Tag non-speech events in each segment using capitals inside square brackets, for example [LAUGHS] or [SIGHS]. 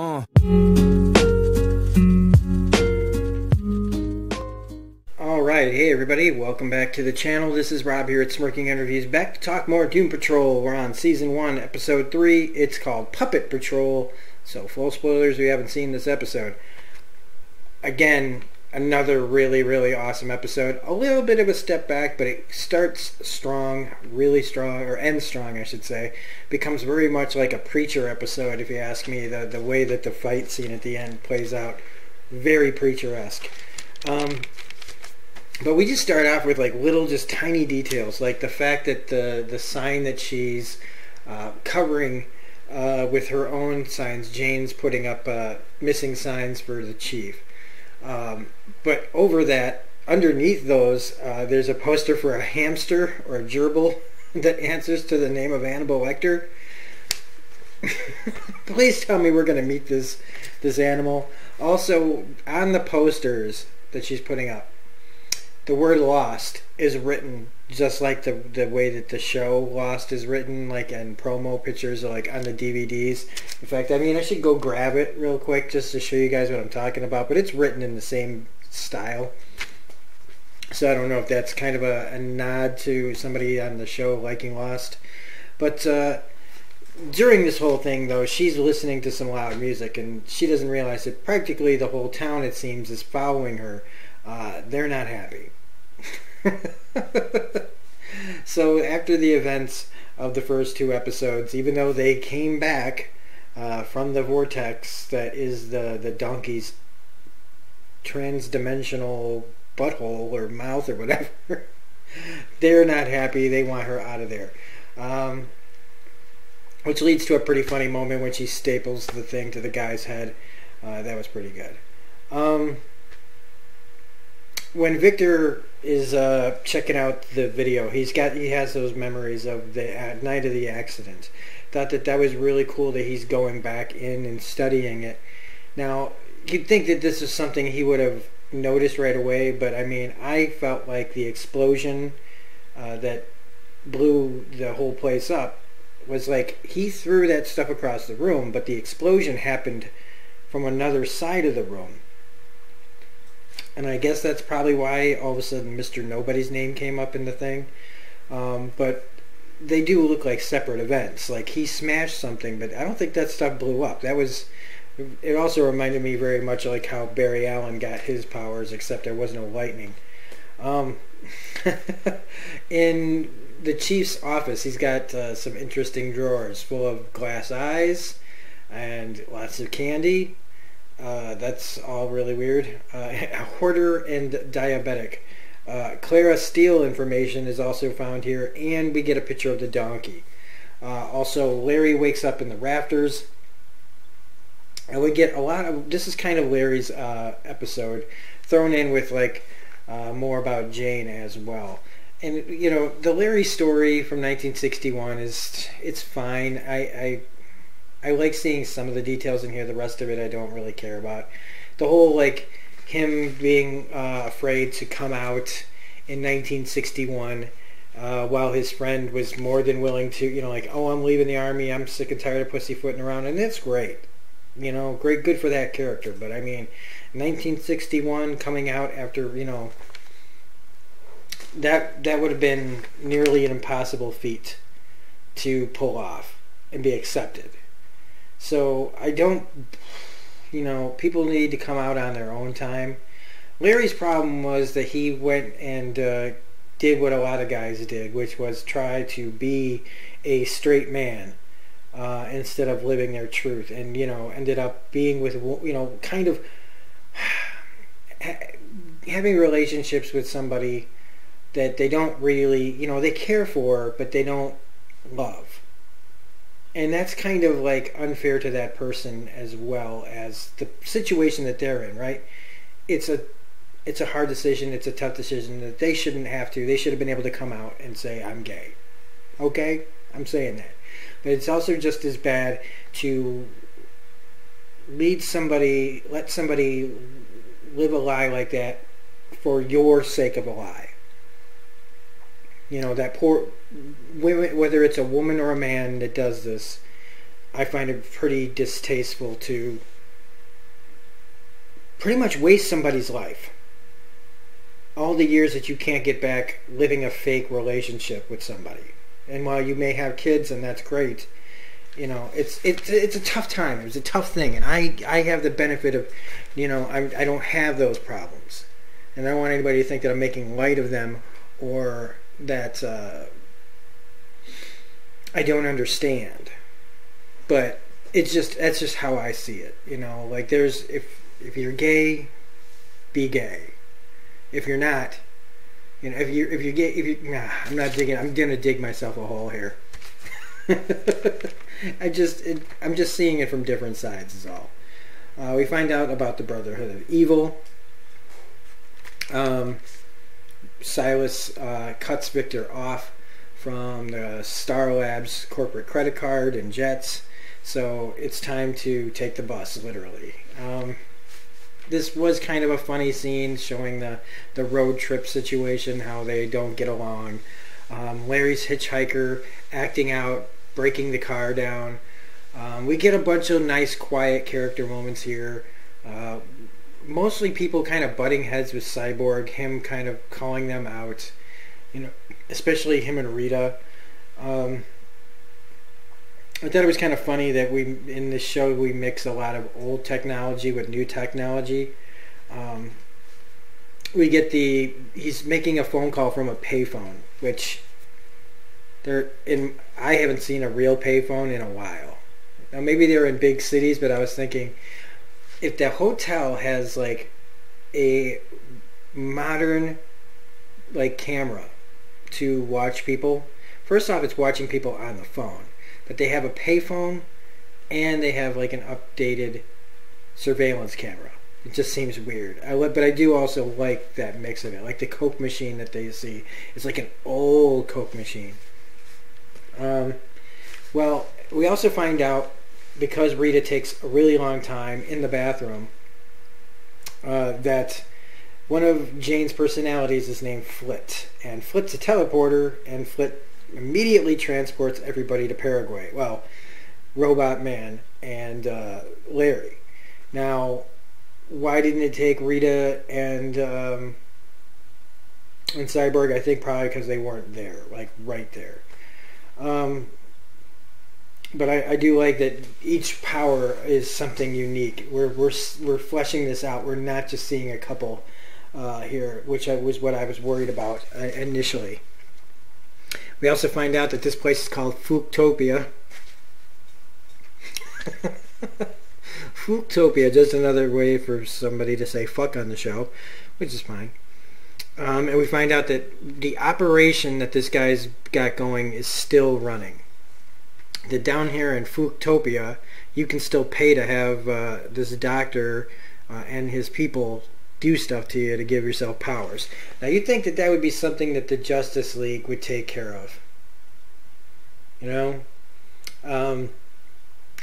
Uh. Alright, hey everybody, welcome back to the channel. This is Rob here at Smirking Gun Reviews, back to talk more Doom Patrol. We're on Season 1, Episode 3. It's called Puppet Patrol, so full spoilers we haven't seen this episode. Again, another really, really awesome episode. A little bit of a step back, but it starts strong, really strong, or ends strong, I should say. Becomes very much like a Preacher episode, if you ask me. The, the way that the fight scene at the end plays out, very Preacher-esque. Um, but we just start off with like little, just tiny details, like the fact that the the sign that she's uh, covering uh, with her own signs, Jane's putting up uh, missing signs for the chief. Um, but over that, underneath those, uh, there's a poster for a hamster or a gerbil [LAUGHS] that answers to the name of Hannibal Lecter. [LAUGHS] Please tell me we're going to meet this this animal. Also, on the posters that she's putting up, the word lost is written just like the the way that the show Lost is written, like in promo pictures or like on the DVDs. In fact, I mean, I should go grab it real quick just to show you guys what I'm talking about. But it's written in the same style. So I don't know if that's kind of a, a nod to somebody on the show liking Lost. But uh, during this whole thing, though, she's listening to some loud music, and she doesn't realize that practically the whole town, it seems, is following her. Uh, they're not happy. [LAUGHS] so after the events of the first two episodes, even though they came back uh, from the vortex that is the the donkey's transdimensional butthole or mouth or whatever, [LAUGHS] they're not happy. They want her out of there. Um, which leads to a pretty funny moment when she staples the thing to the guy's head. Uh, that was pretty good. Um, when Victor is uh, checking out the video, he's got he has those memories of the uh, night of the accident. Thought that that was really cool that he's going back in and studying it. Now you'd think that this is something he would have noticed right away, but I mean, I felt like the explosion uh, that blew the whole place up was like he threw that stuff across the room, but the explosion happened from another side of the room and I guess that's probably why all of a sudden Mr. Nobody's name came up in the thing. Um, but they do look like separate events. Like he smashed something, but I don't think that stuff blew up. That was. It also reminded me very much like how Barry Allen got his powers, except there was no lightning. Um, [LAUGHS] in the chief's office, he's got uh, some interesting drawers full of glass eyes and lots of candy uh, that's all really weird. Uh, [LAUGHS] hoarder and diabetic. Uh, Clara Steele information is also found here, and we get a picture of the donkey. Uh, also, Larry wakes up in the rafters. And we get a lot of. This is kind of Larry's uh, episode, thrown in with like uh, more about Jane as well. And you know, the Larry story from 1961 is it's fine. I, I I like seeing some of the details in here. The rest of it I don't really care about. The whole like him being uh, afraid to come out in 1961 uh, while his friend was more than willing to, you know, like, oh, I'm leaving the army. I'm sick and tired of pussyfooting around, and it's great. You know, great, good for that character. But I mean, 1961 coming out after, you know, that that would have been nearly an impossible feat to pull off and be accepted. So I don't, you know, people need to come out on their own time. Larry's problem was that he went and uh, did what a lot of guys did, which was try to be a straight man uh, instead of living their truth, and you know, ended up being with you know, kind of [SIGHS] having relationships with somebody that they don't really, you know, they care for, but they don't love and that's kind of like unfair to that person as well as the situation that they're in right? It's a it's a hard decision it's a tough decision that they shouldn't have to they should have been able to come out and say i'm gay. Okay? I'm saying that. But it's also just as bad to lead somebody let somebody live a lie like that for your sake of a lie you know that poor whether it's a woman or a man that does this I find it pretty distasteful to pretty much waste somebody's life. All the years that you can't get back living a fake relationship with somebody. And while you may have kids and that's great, you know, it's it's it's a tough time. It was a tough thing, and I I have the benefit of, you know, I I don't have those problems, and I don't want anybody to think that I'm making light of them or that uh, I don't understand. But it's just that's just how I see it. You know, like there's if if you're gay, be gay. If you're not, you know, if you if you're gay, if you nah, I'm not digging. I'm gonna dig myself a hole here. [LAUGHS] I just it, I'm just seeing it from different sides is all. Uh, we find out about the Brotherhood of Evil. Um, Silas uh, cuts Victor off from the Star Labs corporate credit card and jets, so it's time to take the bus, literally. Um, this was kind of a funny scene showing the, the road trip situation, how they don't get along. Um, Larry's hitchhiker acting out breaking the car down. Um, we get a bunch of nice, quiet character moments here. Uh, mostly people kind of butting heads with Cyborg, him kind of calling them out, you know, especially him and Rita. Um, I thought it was kind of funny that we in this show we mix a lot of old technology with new technology. Um, we get the he's making a phone call from a payphone, which they're in. I haven't seen a real payphone in a while. Now maybe they're in big cities, but I was thinking if the hotel has like a modern like camera to watch people. First off, it's watching people on the phone, but they have a payphone and they have like an updated surveillance camera. It just seems weird. I but I do also like that mix of it. Like the Coke machine that they see, it's like an old Coke machine. Um, well, we also find out because Rita takes a really long time in the bathroom uh, that one of Jane's personalities is named Flit, and Flit's a teleporter, and Flit immediately transports everybody to Paraguay. Well, Robot Man and uh, Larry. Now, why didn't it take Rita and um, and Cyborg? I think probably because they weren't there, like right there. Um, but I, I, do like that each power is something unique. We're we're we're fleshing this out. We're not just seeing a couple uh, here, which I, was what I was worried about uh, initially. We also find out that this place is called Fuktopia. [LAUGHS] Fuktopia, just another way for somebody to say fuck on the show, which is fine. Um, and we find out that the operation that this guy's got going is still running. That down here in Fuktopia, you can still pay to have uh, this doctor uh, and his people do stuff to you to give yourself powers. Now you'd think that that would be something that the Justice League would take care of. You know? Um,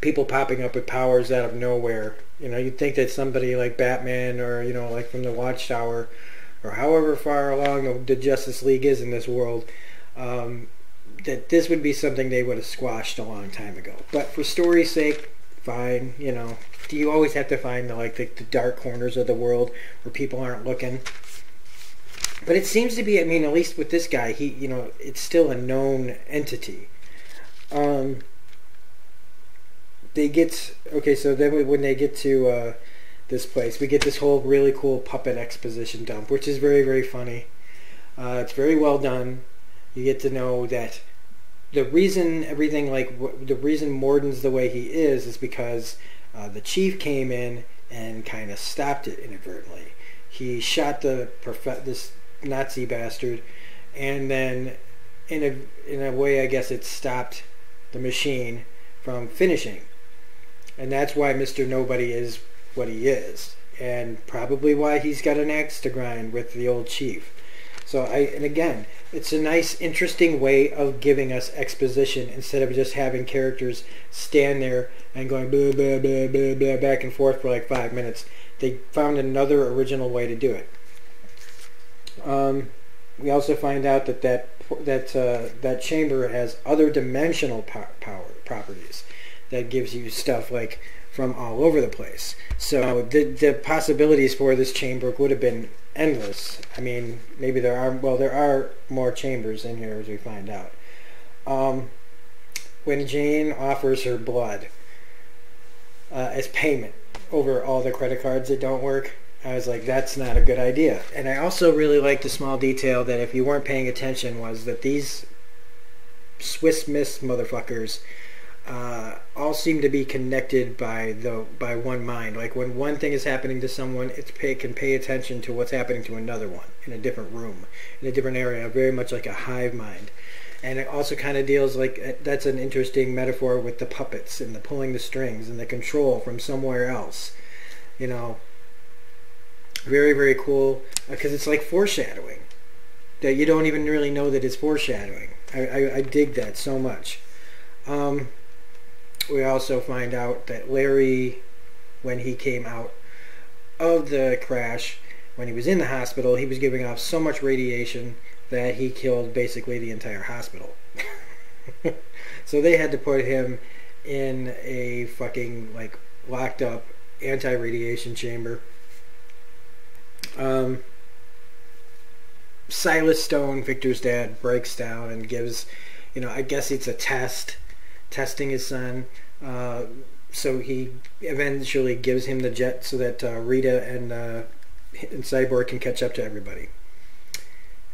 people popping up with powers out of nowhere. You know, you'd think that somebody like Batman or, you know, like from the Watchtower or however far along the Justice League is in this world, um, that this would be something they would have squashed a long time ago. But for story's sake, fine. You know, do you always have to find the like the, the dark corners of the world where people aren't looking. But it seems to be. I mean, at least with this guy, he you know it's still a known entity. Um, they get okay. So then when they get to uh, this place. We get this whole really cool puppet exposition dump, which is very, very funny. Uh, it's very well done. You get to know that the reason everything like the reason Morden's the way he is is because uh, the chief came in and kind of stopped it inadvertently. He shot the prof- this Nazi bastard, and then in a in a way, I guess it stopped the machine from finishing, and that's why Mister Nobody is what he is, and probably why he's got an axe to grind with the old chief. So I, and again, it's a nice, interesting way of giving us exposition instead of just having characters stand there and going blah blah blah blah blah back and forth for like five minutes. They found another original way to do it. Um, we also find out that that that uh, that chamber has other dimensional power, power properties that gives you stuff like from all over the place. So the the possibilities for this chamber would have been endless. I mean, maybe there are well, there are more chambers in here as we find out. Um, when Jane offers her blood uh, as payment over all the credit cards that don't work, I was like, that's not a good idea. And I also really like the small detail that if you weren't paying attention was that these Swiss Miss motherfuckers uh, all seem to be connected by the by one mind. Like when one thing is happening to someone, it pay, can pay attention to what's happening to another one in a different room, in a different area, very much like a hive mind. And it also kind of deals like uh, that's an interesting metaphor with the puppets and the pulling the strings and the control from somewhere else. You know, very very cool because it's like foreshadowing that you don't even really know that it's foreshadowing. I, I, I dig that so much. Um, we also find out that Larry, when he came out of the crash, when he was in the hospital, he was giving off so much radiation that he killed basically the entire hospital. [LAUGHS] so they had to put him in a fucking like locked up anti-radiation chamber. Um, Silas Stone, Victor's dad, breaks down and gives, you know, I guess it's a test, testing his son. Uh, so he eventually gives him the jet so that uh, Rita and, uh, and Cyborg can catch up to everybody.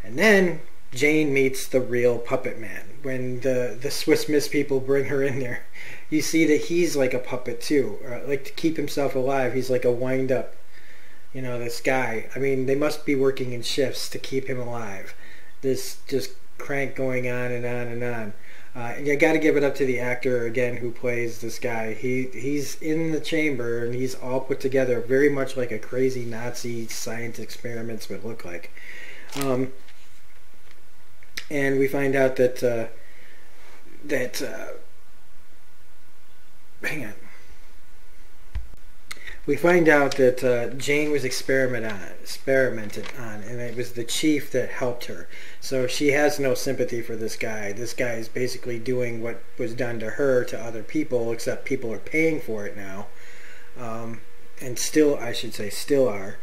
And then Jane meets the real puppet man. When the, the Swiss Miss people bring her in there, you see that he's like a puppet too. Uh, like to keep himself alive, he's like a wind up you know, this guy. I mean, they must be working in shifts to keep him alive. This just crank going on and on and on. Uh, you got to give it up to the actor again who plays this guy. He he's in the chamber and he's all put together very much like a crazy Nazi science experiments would look like. Um, and we find out that uh, that uh, hang on we find out that uh, Jane was experimented on, experimented on, and it was the chief that helped her. So she has no sympathy for this guy. This guy is basically doing what was done to her to other people, except people are paying for it now, um, and still, I should say, still are.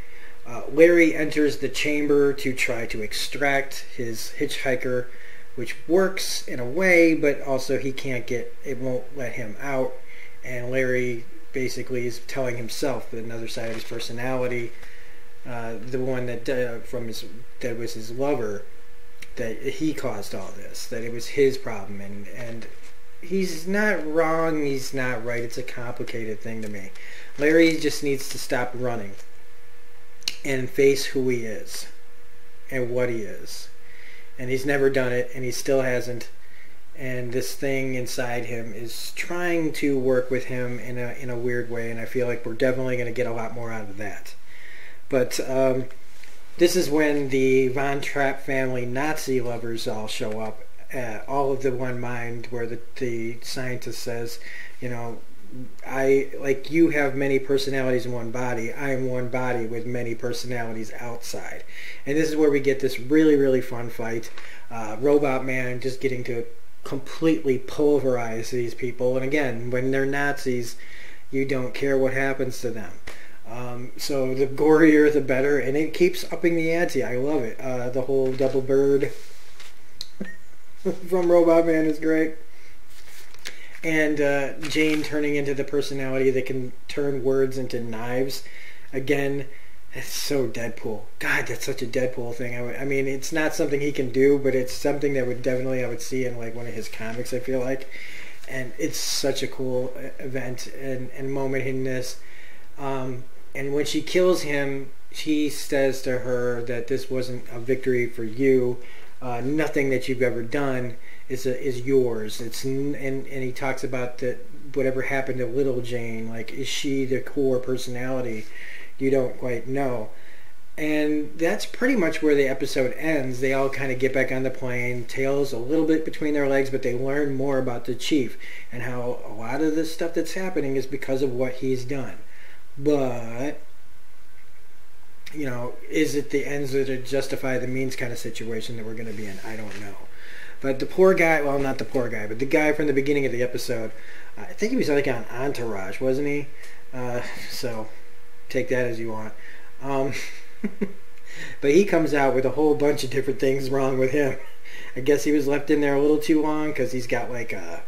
Uh, Larry enters the chamber to try to extract his hitchhiker, which works in a way, but also he can't get it won't let him out. And Larry basically is telling himself another side of his personality, uh, the one that uh, from his that was his lover, that he caused all this, that it was his problem, and and he's not wrong, he's not right. It's a complicated thing to me. Larry just needs to stop running and face who he is and what he is. And he's never done it, and he still hasn't and this thing inside him is trying to work with him in a in a weird way, and I feel like we're definitely going to get a lot more out of that. But um, this is when the Von Trapp family Nazi lovers all show up, uh, all of the one mind, where the the scientist says, you know, I like you have many personalities in one body. I am one body with many personalities outside, and this is where we get this really really fun fight. Uh, Robot Man just getting to completely pulverize these people. And again, when they're Nazis, you don't care what happens to them. Um, so the gorier, the better, and it keeps upping the ante. I love it. Uh, the whole double bird [LAUGHS] from Robot Man is great. And uh, Jane turning into the personality that can turn words into knives. Again, it's so Deadpool. God, that's such a Deadpool thing. I, I mean, it's not something he can do, but it's something that would definitely I would see in like one of his comics. I feel like, and it's such a cool uh, event and, and moment in this. Um, and when she kills him, he says to her that this wasn't a victory for you. Uh, nothing that you've ever done is a, is yours. It's and and he talks about that whatever happened to little Jane. Like, is she the core personality? You don't quite know. And that's pretty much where the episode ends. They all kind of get back on the plane, tails a little bit between their legs, but they learn more about the chief and how a lot of the stuff that's happening is because of what he's done. But, you know, is it the ends that justify the means kind of situation that we're going to be in? I don't know. But the poor guy, well, not the poor guy, but the guy from the beginning of the episode, I think he was like on Entourage, wasn't he? Uh, so take that as you want. Um, [LAUGHS] but he comes out with a whole bunch of different things wrong with him. I guess he was left in there a little too long because he's got like a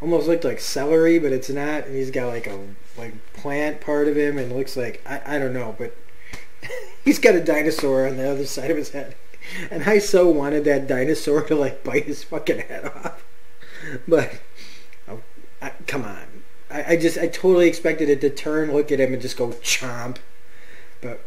almost looked like celery, but it's not, and he's got like a like plant part of him, and looks like I, I don't know, but [LAUGHS] he's got a dinosaur on the other side of his head, and I so wanted that dinosaur to like bite his fucking head off, [LAUGHS] but oh, I, come on, I, I just I totally expected it to turn, look at him, and just go chomp, but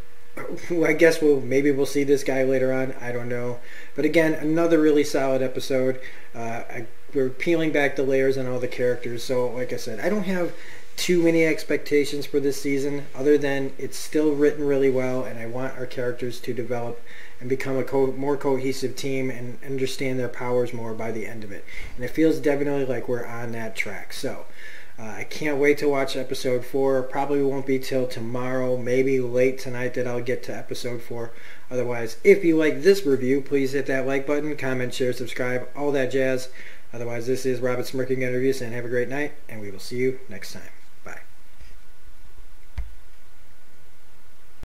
I guess we'll maybe we'll see this guy later on. I don't know, but again, another really solid episode. Uh, I, we're peeling back the layers on all the characters. So, like I said, I don't have too many expectations for this season, other than it's still written really well, and I want our characters to develop and become a co- more cohesive team and understand their powers more by the end of it. And it feels definitely like we're on that track. So. Uh, I can't wait to watch episode four. Probably won't be till tomorrow, maybe late tonight that I'll get to episode four. Otherwise, if you like this review, please hit that like button, comment, share, subscribe, all that jazz. Otherwise, this is Robert Smirking Gun Reviews, and have a great night, and we will see you next time.